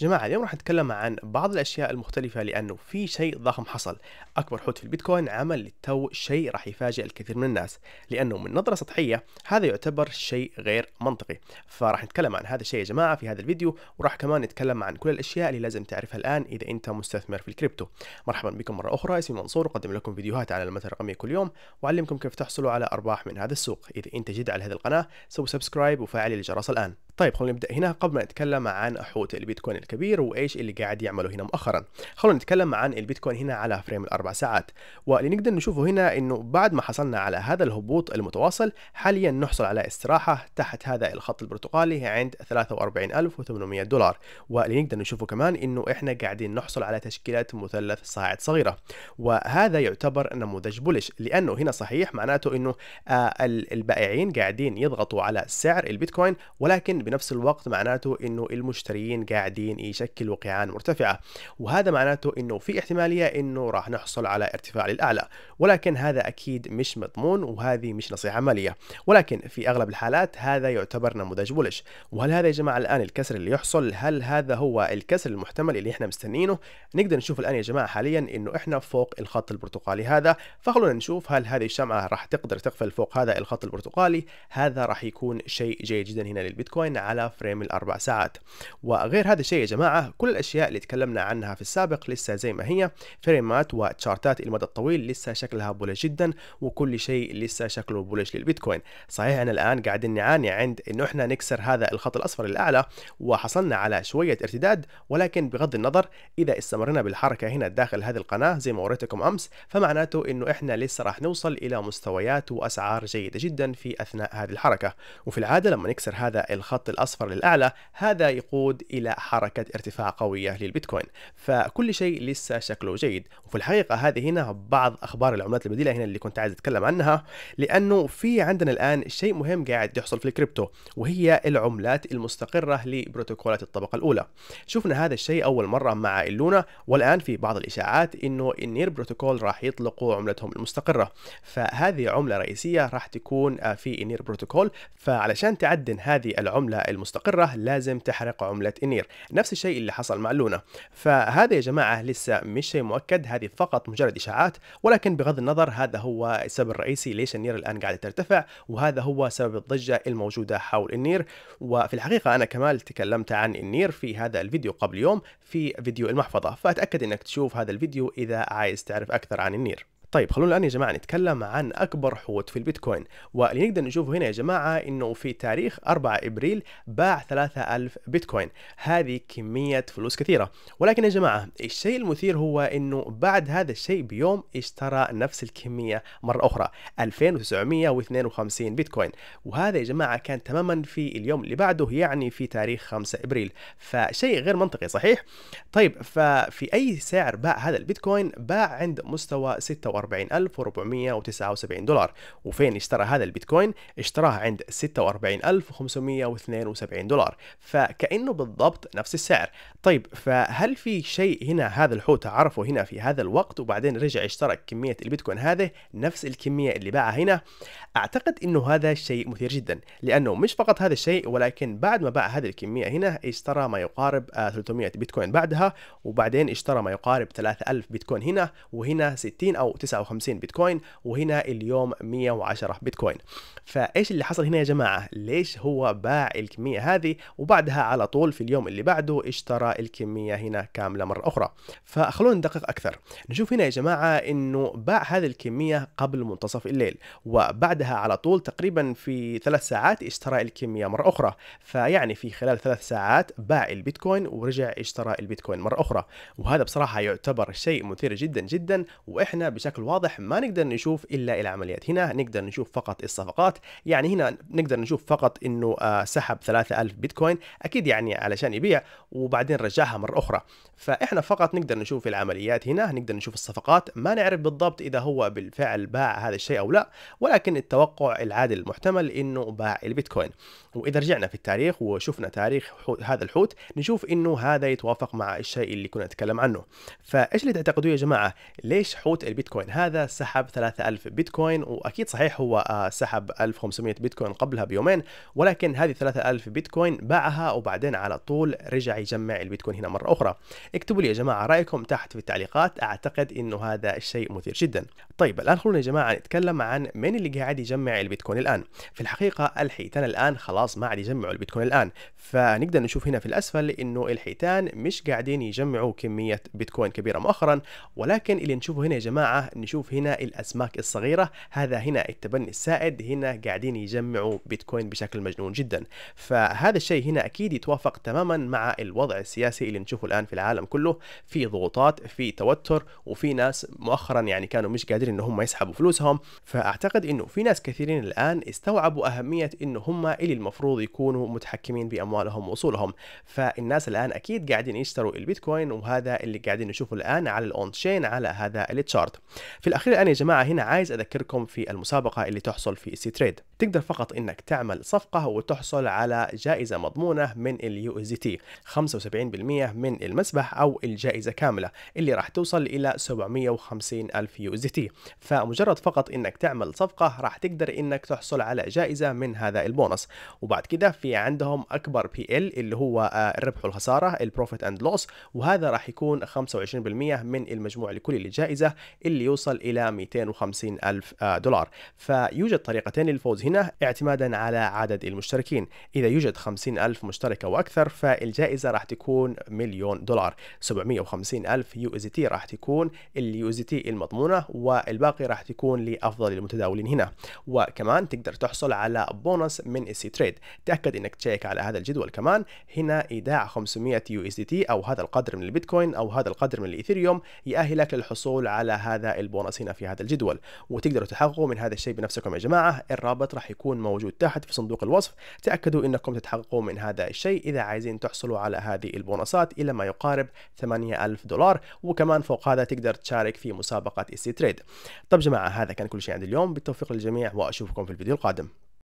جماعة اليوم راح نتكلم عن بعض الأشياء المختلفة لأنه في شيء ضخم حصل. أكبر حوت في البيتكوين عمل للتو شيء راح يفاجئ الكثير من الناس لأنه من نظرة سطحية هذا يعتبر شيء غير منطقي. فراح نتكلم عن هذا الشيء يا جماعة في هذا الفيديو وراح كمان نتكلم عن كل الأشياء اللي لازم تعرفها الآن إذا أنت مستثمر في الكريبتو. مرحبا بكم مرة أخرى اسمي منصور أقدم لكم فيديوهات على العملات الرقمية كل يوم وأعلمكم كيف تحصلوا على أرباح من هذا السوق. إذا أنت جديد على هذه القناة سوي subscribe وفعل الجرس الآن. طيب خلونا نبدأ هنا. قبل ما نتكلم عن حوت البيتكوين الكبير وإيش اللي قاعد يعمله هنا مؤخرا. خلونا نتكلم عن البيتكوين هنا على فريم الأربع ساعات. واللي نقدر نشوفه هنا إنه بعد ما حصلنا على هذا الهبوط المتواصل حاليا نحصل على استراحة تحت هذا الخط البرتقالي عند 43800 دولار. واللي نقدر نشوفه كمان إنه إحنا قاعدين نحصل على تشكيلة مثلث صاعد صغيرة. وهذا يعتبر نموذج بولش لأنه هنا صحيح معناته إنه آه البائعين قاعدين يضغطوا على سعر البيتكوين ولكن بنفس الوقت معناته إنه المشتريين قاعدين يشكلوا قيعان مرتفعة. وهذا معناته إنه في احتمالية إنه راح نحصل على ارتفاع للأعلى. ولكن هذا أكيد مش مضمون وهذه مش نصيحة ماليه ولكن في أغلب الحالات هذا يعتبر نموذج بولش. وهل هذا يا جماعة الآن الكسر اللي يحصل؟ هل هذا هو الكسر المحتمل اللي إحنا مستنينه نقدر نشوف الآن يا جماعة حاليا إنه إحنا فوق الخط البرتقالي هذا. فخلونا نشوف هل هذه الشمعة راح تقدر تقفل فوق هذا الخط البرتقالي. هذا راح يكون شيء جيد جدا هنا للبيتكوين. على فريم الأربع ساعات. وغير هذا الشيء يا جماعة كل الأشياء اللي تكلمنا عنها في السابق لسه زي ما هي فريمات وتشارتات المدى الطويل لسه شكلها بولش جدا وكل شيء لسه شكله بولش للبيتكوين. صحيح إحنا الآن قاعدين نعاني عند إنه إحنا نكسر هذا الخط الأصفر الأعلى وحصلنا على شوية ارتداد ولكن بغض النظر إذا استمرنا بالحركة هنا داخل هذه القناة زي ما وريتكم أمس فمعناته إنه إحنا لسه راح نوصل إلى مستويات وأسعار جيدة جدا في أثناء هذه الحركة. وفي العادة لما نكسر هذا الخط الأصفر للأعلى هذا يقود إلى حركة ارتفاع قوية للبيتكوين. فكل شيء لسه شكله جيد. وفي الحقيقة هذه هنا بعض أخبار العملات البديله هنا اللي كنت عايز أتكلم عنها لأنه في عندنا الآن شيء مهم قاعد يحصل في الكريبتو وهي العملات المستقرة لبروتوكولات الطبقة الأولى. شفنا هذا الشيء أول مرة مع اللونا والآن في بعض الإشاعات إنه النير بروتوكول راح يطلقوا عملتهم المستقرة. فهذه عملة رئيسية راح تكون في النير بروتوكول. فعلشان تعدن هذه العملة المستقرة لازم تحرق عملة النير. نفس الشيء اللي حصل مع لونا. فهذا يا جماعة لسه مش شيء مؤكد هذه فقط مجرد إشاعات ولكن بغض النظر هذا هو السبب الرئيسي ليش النير الآن قاعدة ترتفع وهذا هو سبب الضجة الموجودة حول النير. وفي الحقيقة أنا كمان تكلمت عن النير في هذا الفيديو قبل يوم في فيديو المحفظة. فتأكد إنك تشوف هذا الفيديو إذا عايز تعرف أكثر عن النير. طيب خلونا الآن يا جماعة نتكلم عن أكبر حوت في البيتكوين. واللي نقدر نشوفه هنا يا جماعة إنه في تاريخ 4 إبريل باع 3000 بيتكوين. هذه كمية فلوس كثيرة. ولكن يا جماعة الشيء المثير هو إنه بعد هذا الشيء بيوم اشترى نفس الكمية مرة أخرى 2952 بيتكوين. وهذا يا جماعة كان تماما في اليوم اللي بعده يعني في تاريخ 5 إبريل. فشيء غير منطقي صحيح؟ طيب ففي أي سعر باع هذا البيتكوين؟ باع عند مستوى 46 47479 دولار. وفين اشترى هذا البيتكوين؟ اشتراه عند 46572 دولار. فكأنه بالضبط نفس السعر. طيب فهل في شيء هنا هذا الحوت عرفه هنا في هذا الوقت؟ وبعدين رجع اشترى كمية البيتكوين هذا نفس الكمية اللي باعها هنا. أعتقد إنه هذا شيء مثير جدا لأنه مش فقط هذا الشيء ولكن بعد ما باع هذه الكمية هنا اشترى ما يقارب 300 بيتكوين بعدها وبعدين اشترى ما يقارب 3000 بيتكوين هنا وهنا 60 أو 59 بيتكوين وهنا اليوم 110 بيتكوين. فإيش اللي حصل هنا يا جماعة؟ ليش هو باع الكمية هذه؟ وبعدها على طول في اليوم اللي بعده اشترى الكمية هنا كاملة مرة أخرى. فخلونا ندقق أكثر. نشوف هنا يا جماعة إنه باع هذه الكمية قبل منتصف الليل وبعدها على طول تقريبا في ثلاث ساعات اشترى الكمية مرة أخرى. فيعني في خلال ثلاث ساعات باع البيتكوين ورجع اشترى البيتكوين مرة أخرى. وهذا بصراحة يعتبر شيء مثير جدا جدا وإحنا بشكل واضح ما نقدر نشوف إلا العمليات هنا نقدر نشوف فقط الصفقات يعني هنا نقدر نشوف فقط إنه آه سحب 3000 بيتكوين أكيد يعني علشان يبيع وبعدين رجعها مرة أخرى. فإحنا فقط نقدر نشوف العمليات هنا نقدر نشوف الصفقات. ما نعرف بالضبط إذا هو بالفعل باع هذا الشيء أو لا ولكن التوقع العادل المحتمل إنه باع البيتكوين. وإذا رجعنا في التاريخ وشفنا تاريخ هذا الحوت نشوف إنه هذا يتوافق مع الشيء اللي كنا نتكلم عنه. فإيش اللي تعتقدوه يا جماعة؟ ليش حوت البيتكوين؟ بيتكوين. هذا سحب 3000 بيتكوين وأكيد صحيح هو آه، سحب 1500 بيتكوين قبلها بيومين ولكن هذه 3000 بيتكوين باعها وبعدين على طول رجع يجمع البيتكوين هنا مرة أخرى. اكتبوا لي يا جماعة رأيكم تحت في التعليقات أعتقد إنه هذا الشيء مثير جدا. طيب الآن خلونا يا جماعة نتكلم عن مين اللي قاعد يجمع البيتكوين الآن. في الحقيقة الحيتان الآن خلاص ما عاد يجمعوا البيتكوين الآن. فنقدر نشوف هنا في الأسفل إنه الحيتان مش قاعدين يجمعوا كمية بيتكوين كبيرة مؤخرا ولكن اللي نشوفه هنا يا جماعة نشوف هنا الأسماك الصغيرة. هذا هنا التبني السائد. هنا قاعدين يجمعوا بيتكوين بشكل مجنون جدا. فهذا الشيء هنا أكيد يتوافق تماما مع الوضع السياسي اللي نشوفه الآن في العالم كله. في ضغوطات في توتر وفي ناس مؤخرا يعني كانوا مش قادرين ان هم يسحبوا فلوسهم. فأعتقد إنه في ناس كثيرين الآن استوعبوا أهمية إنه هم اللي المفروض يكونوا متحكمين بأموالهم وأصولهم. فالناس الآن أكيد قاعدين يشتروا البيتكوين وهذا اللي قاعدين نشوفه الآن على ال on-chain على هذا ال chart في الأخير الان يا جماعة هنا عايز أذكركم في المسابقة اللي تحصل في CTrade تقدر فقط إنك تعمل صفقة وتحصل على جائزة مضمونة من ال UST 75% من المسبح أو الجائزة كاملة اللي راح توصل إلى 750 ألف UST فمجرد فقط إنك تعمل صفقة راح تقدر إنك تحصل على جائزة من هذا البونص. وبعد كده في عندهم أكبر P&L اللي هو آه، الربح والخسارة ال profit and loss وهذا راح يكون 25% من المجموع لكل الجائزة اللي يوصل إلى 250 ألف آه، دولار. فيوجد طريقتين للفوز هنا اعتمادا على عدد المشتركين. إذا يوجد 50 ألف مشترك أو أكثر فالجائزة راح تكون مليون دولار. 750 ألف UST راح تكون ال UST المضمونة والباقي راح تكون لأفضل المتداولين هنا. وكمان تقدر تحصل على بونص من ال CTrade. تأكد إنك تشيك على هذا الجدول. كمان هنا إيداع 500 UST أو هذا القدر من البيتكوين أو هذا القدر من الإيثيريوم يأهلك للحصول على هذا البونص هنا في هذا الجدول. وتقدروا تحققوا من هذا الشيء بنفسكم يا جماعة. الرابط راح يكون موجود تحت في صندوق الوصف. تأكدوا إنكم تتحققوا من هذا الشيء. إذا عايزين تحصلوا على هذه البونصات إلى ما يقارب 8000 دولار وكمان فوق هذا تقدر تشارك في مسابقة السي تريد طب جماعة هذا كان كل شيء عند اليوم. بالتوفيق للجميع وأشوفكم في الفيديو القادم.